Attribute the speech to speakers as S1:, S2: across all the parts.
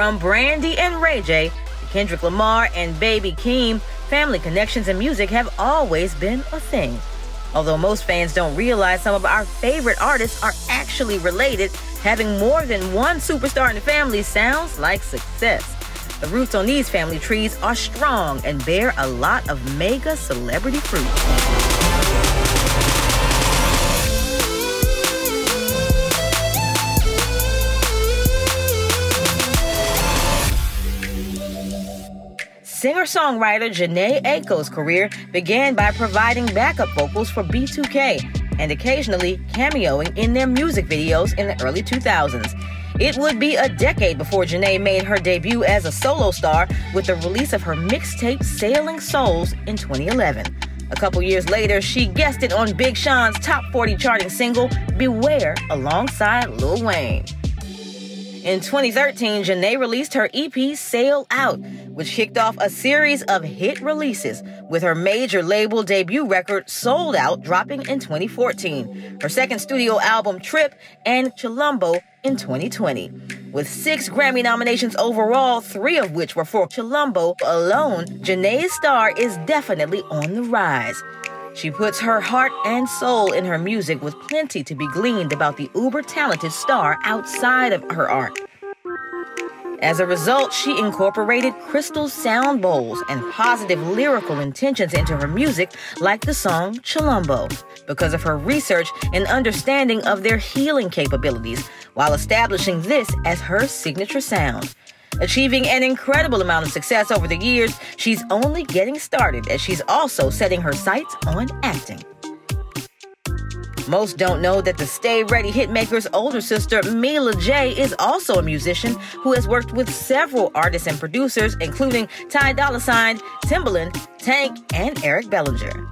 S1: From Brandy and Ray J to Kendrick Lamar and Baby Keem, family connections in music have always been a thing. Although most fans don't realize some of our favorite artists are actually related, having more than one superstar in the family sounds like success. The roots on these family trees are strong and bear a lot of mega celebrity fruit. Singer songwriter Jhené Aiko's career began by providing backup vocals for B2K and occasionally cameoing in their music videos in the early 2000s. It would be a decade before Jhené made her debut as a solo star with the release of her mixtape Sailing Souls in 2011. A couple years later, she guested on Big Sean's top 40 charting single, Beware, alongside Lil Wayne. In 2013, Jhené released her EP Sail Out, which kicked off a series of hit releases, with her major label debut record Souled Out dropping in 2014, her second studio album Trip, and Chilombo in 2020. With six Grammy nominations overall, three of which were for Chilombo alone, Jhené's star is definitely on the rise. She puts her heart and soul in her music with plenty to be gleaned about the uber talented star outside of her art. As a result, she incorporated crystal sound bowls and positive lyrical intentions into her music, like the song Chilombo, because of her research and understanding of their healing capabilities, while establishing this as her signature sound. Achieving an incredible amount of success over the years, she's only getting started as she's also setting her sights on acting. Most don't know that the Stay Ready hitmaker's older sister, Mila J, is also a musician who has worked with several artists and producers, including Ty Dolla Sign, Timbaland, Tank, and Eric Bellinger.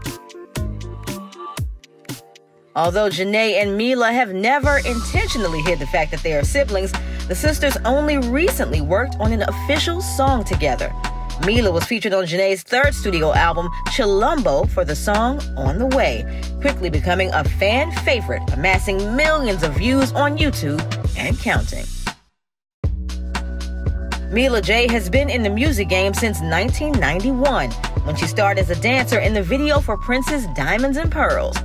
S1: Although Jhené and Mila have never intentionally hid the fact that they are siblings, the sisters only recently worked on an official song together. Mila was featured on Jhené's third studio album, Chilombo, for the song On the Way, quickly becoming a fan favorite, amassing millions of views on YouTube and counting. Mila J has been in the music game since 1991, when she starred as a dancer in the video for Prince's Diamonds and Pearls.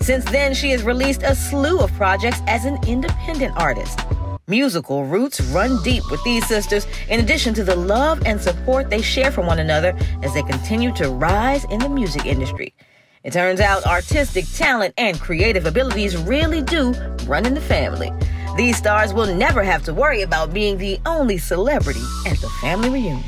S1: Since then, she has released a slew of projects as an independent artist. Musical roots run deep with these sisters, in addition to the love and support they share from one another as they continue to rise in the music industry. It turns out artistic talent and creative abilities really do run in the family. These stars will never have to worry about being the only celebrity at the family reunion.